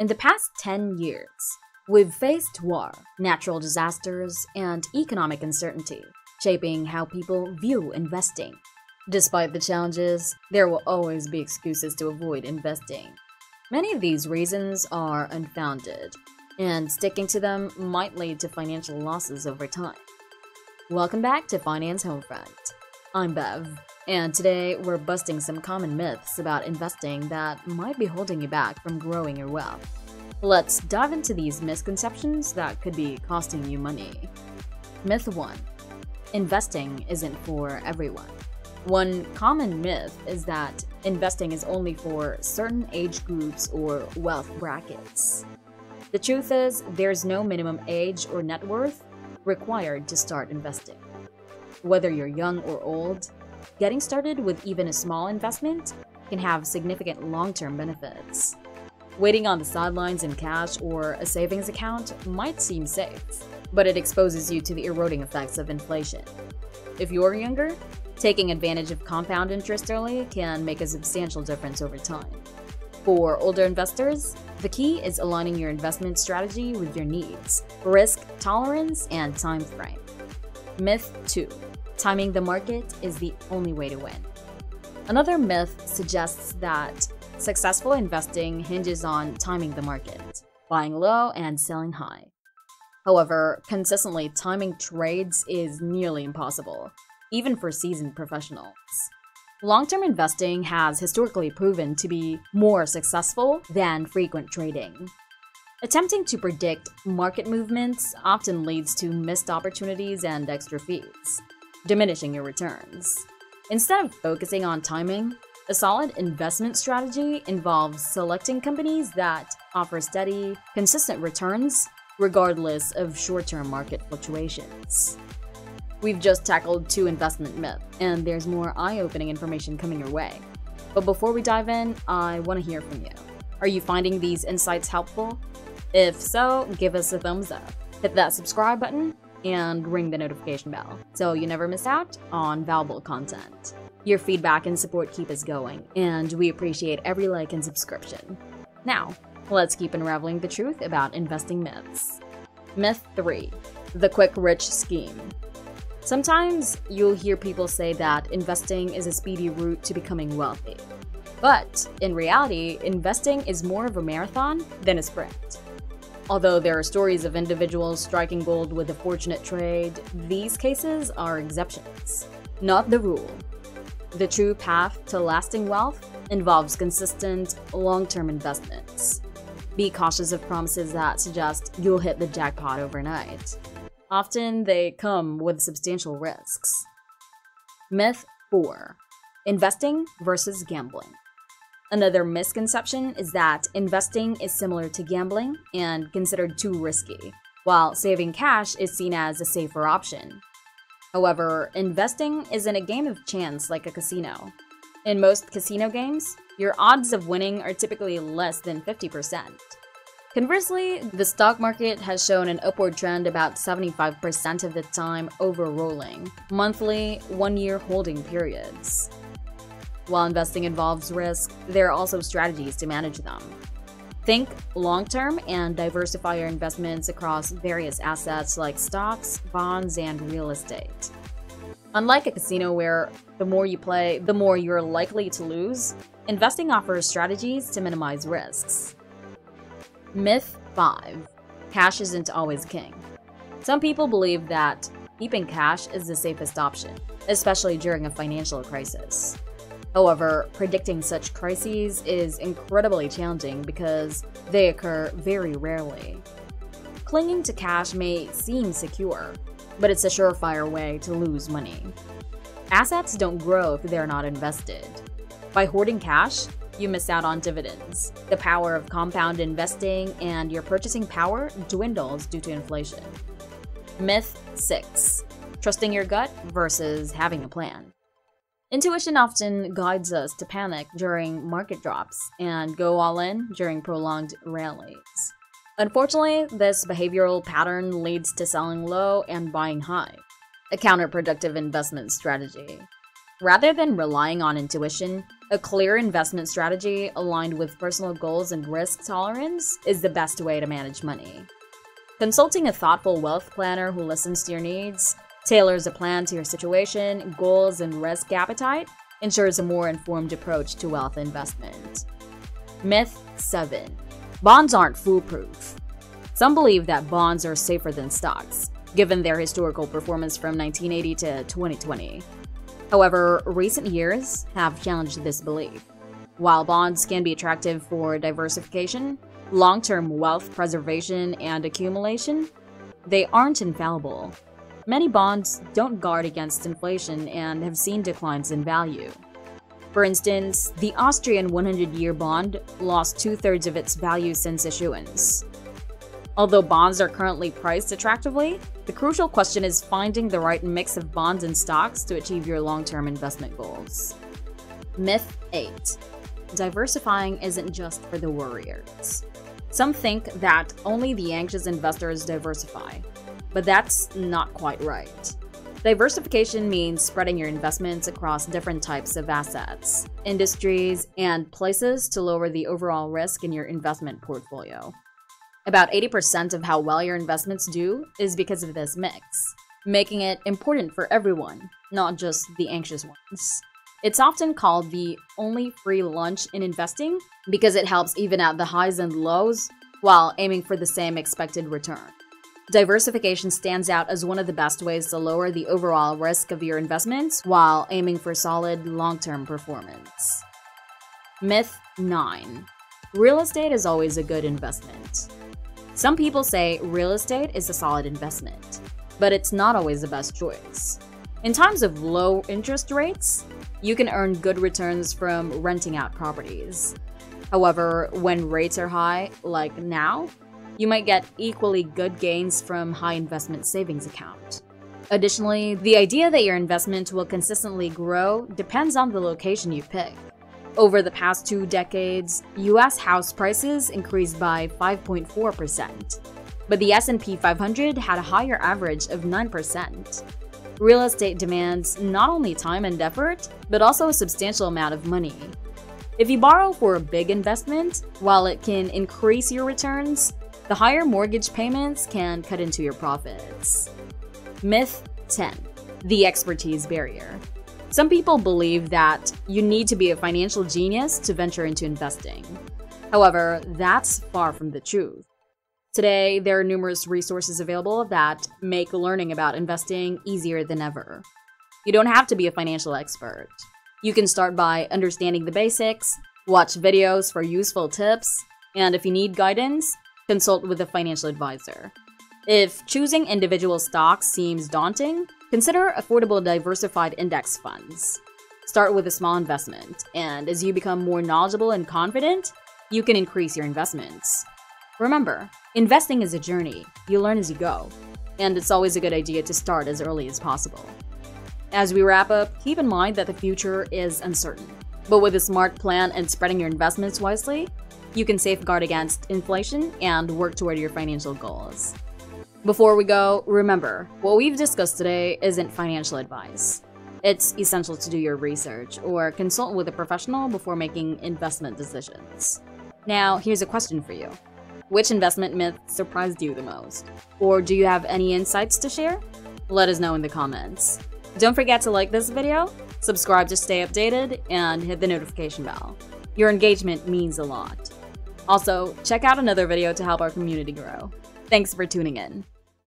In the past 10 years, we've faced war, natural disasters, and economic uncertainty, shaping how people view investing. Despite the challenges, there will always be excuses to avoid investing. Many of these reasons are unfounded, and sticking to them might lead to financial losses over time. Welcome back to Finance Homefront. I'm Bev, and today we're busting some common myths about investing that might be holding you back from growing your wealth. Let's dive into these misconceptions that could be costing you money. Myth 1 Investing isn't for everyone. One common myth is that investing is only for certain age groups or wealth brackets. The truth is, there's no minimum age or net worth required to start investing. Whether you're young or old, getting started with even a small investment can have significant long term benefits. Waiting on the sidelines in cash or a savings account might seem safe, but it exposes you to the eroding effects of inflation. If you're younger, Taking advantage of compound interest early can make a substantial difference over time. For older investors, the key is aligning your investment strategy with your needs, risk tolerance, and time frame. Myth 2 Timing the market is the only way to win. Another myth suggests that successful investing hinges on timing the market, buying low and selling high. However, consistently timing trades is nearly impossible, even for seasoned professionals. Long term investing has historically proven to be more successful than frequent trading. Attempting to predict market movements often leads to missed opportunities and extra fees, diminishing your returns. Instead of focusing on timing, a solid investment strategy involves selecting companies that offer steady, consistent returns regardless of short term market fluctuations. We've just tackled two investment myths, and there's more eye opening information coming your way. But before we dive in, I want to hear from you. Are you finding these insights helpful? If so, give us a thumbs up, hit that subscribe button, and ring the notification bell so you never miss out on valuable content. Your feedback and support keep us going, and we appreciate every like and subscription. Now, let's keep unraveling the truth about investing myths. Myth 3 The Quick Rich Scheme. Sometimes you'll hear people say that investing is a speedy route to becoming wealthy. But in reality, investing is more of a marathon than a sprint. Although there are stories of individuals striking gold with a fortunate trade, these cases are exceptions, not the rule. The true path to lasting wealth involves consistent, long term investments. Be cautious of promises that suggest you'll hit the jackpot overnight. Often they come with substantial risks. Myth 4 Investing versus gambling. Another misconception is that investing is similar to gambling and considered too risky, while saving cash is seen as a safer option. However, investing isn't a game of chance like a casino. In most casino games, your odds of winning are typically less than 50%. Conversely, the stock market has shown an upward trend about 75% of the time over rolling, monthly, one year holding periods. While investing involves risk, there are also strategies to manage them. Think long term and diversify your investments across various assets like stocks, bonds, and real estate. Unlike a casino where the more you play, the more you're likely to lose, investing offers strategies to minimize risks. Myth 5 Cash isn't always king. Some people believe that keeping cash is the safest option, especially during a financial crisis. However, predicting such crises is incredibly challenging because they occur very rarely. Clinging to cash may seem secure, but it's a surefire way to lose money. Assets don't grow if they're not invested. By hoarding cash, you miss out on dividends. The power of compound investing and your purchasing power dwindles due to inflation. Myth 6 Trusting your gut versus having a plan. Intuition often guides us to panic during market drops and go all in during prolonged rallies. Unfortunately, this behavioral pattern leads to selling low and buying high, a counterproductive investment strategy. Rather than relying on intuition, a clear investment strategy aligned with personal goals and risk tolerance is the best way to manage money. Consulting a thoughtful wealth planner who listens to your needs, tailors a plan to your situation, goals, and risk appetite ensures a more informed approach to wealth investment. Myth 7 Bonds aren't foolproof. Some believe that bonds are safer than stocks, given their historical performance from 1980 to 2020. However, recent years have challenged this belief. While bonds can be attractive for diversification, long term wealth preservation, and accumulation, they aren't infallible. Many bonds don't guard against inflation and have seen declines in value. For instance, the Austrian 100 year bond lost two thirds of its value since issuance. Although bonds are currently priced attractively, the crucial question is finding the right mix of bonds and stocks to achieve your long term investment goals. Myth 8 Diversifying isn't just for the worriers. Some think that only the anxious investors diversify, but that's not quite right. Diversification means spreading your investments across different types of assets, industries, and places to lower the overall risk in your investment portfolio. About 80% of how well your investments do is because of this mix, making it important for everyone, not just the anxious ones. It's often called the only free lunch in investing because it helps even out the highs and lows while aiming for the same expected return. Diversification stands out as one of the best ways to lower the overall risk of your investments while aiming for solid long term performance. Myth 9 Real estate is always a good investment. Some people say real estate is a solid investment, but it's not always the best choice. In times of low interest rates, you can earn good returns from renting out properties. However, when rates are high, like now, you might get equally good gains from high investment savings account. Additionally, the idea that your investment will consistently grow depends on the location you pick. Over the past two decades, US house prices increased by 5.4%, but the S&P 500 had a higher average of 9%. Real estate demands not only time and effort, but also a substantial amount of money. If you borrow for a big investment, while it can increase your returns, the higher mortgage payments can cut into your profits. Myth 10 The Expertise Barrier. Some people believe that you need to be a financial genius to venture into investing. However, that's far from the truth. Today, there are numerous resources available that make learning about investing easier than ever. You don't have to be a financial expert. You can start by understanding the basics, watch videos for useful tips, and if you need guidance, consult with a financial advisor. If choosing individual stocks seems daunting, consider affordable diversified index funds. Start with a small investment, and as you become more knowledgeable and confident, you can increase your investments. Remember, investing is a journey. You learn as you go, and it's always a good idea to start as early as possible. As we wrap up, keep in mind that the future is uncertain. But with a smart plan and spreading your investments wisely, you can safeguard against inflation and work toward your financial goals. Before we go, remember, what we've discussed today isn't financial advice. It's essential to do your research or consult with a professional before making investment decisions. Now, here's a question for you. Which investment myth surprised you the most? Or do you have any insights to share? Let us know in the comments. Don't forget to like this video, subscribe to stay updated, and hit the notification bell. Your engagement means a lot. Also, check out another video to help our community grow. Thanks for tuning in.